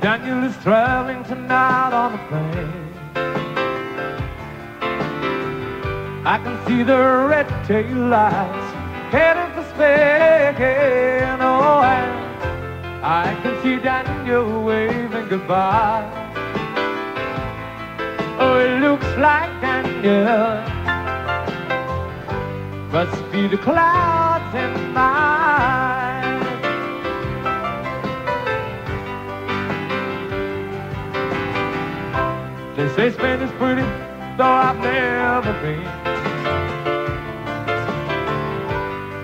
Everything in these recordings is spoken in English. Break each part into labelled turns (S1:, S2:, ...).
S1: Daniel is traveling tonight on a plane. I can see the red tail lights heading for Spain. Oh, and I can see Daniel waving goodbye. Oh, it looks like Daniel must be the clouds in my They say Spain is pretty, though I've never been.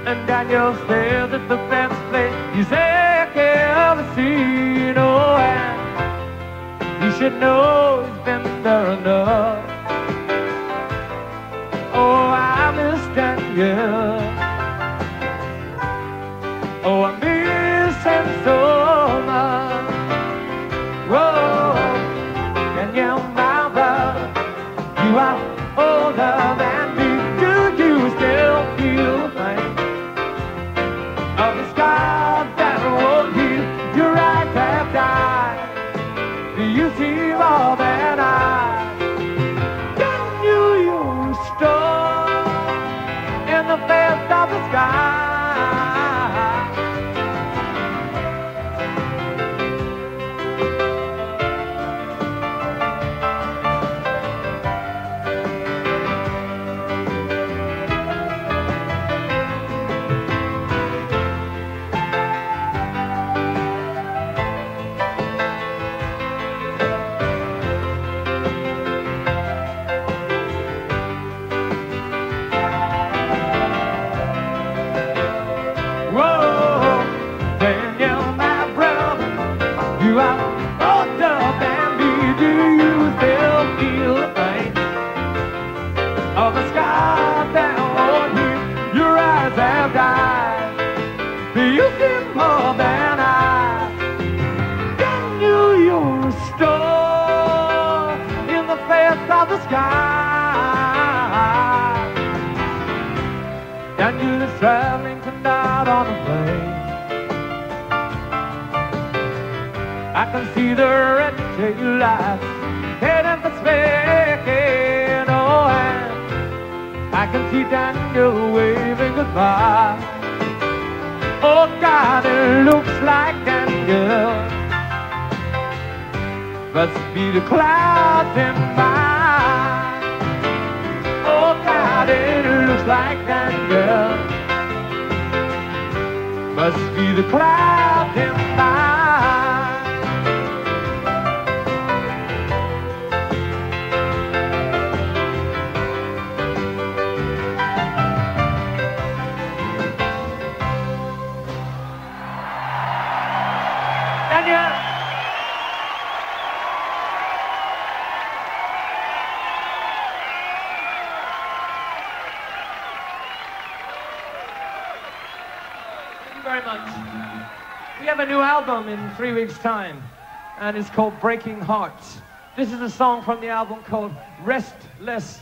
S1: And Daniel says at the best place he's ever seen. Oh, and you should know he's been there enough. Oh, I miss Daniel. Older than me. Do you still feel the pain of the scars the sky? Daniel is traveling tonight on a plane. I can see the red tail lights heading for Spain. Oh, and I can see Daniel waving goodbye. Oh, God, it looks like Daniel must be the clouds in my It looks like that girl. Must be the cloud in my very much. We have a new album in three weeks' time, and it's called Breaking Hearts. This is a song from the album called Restless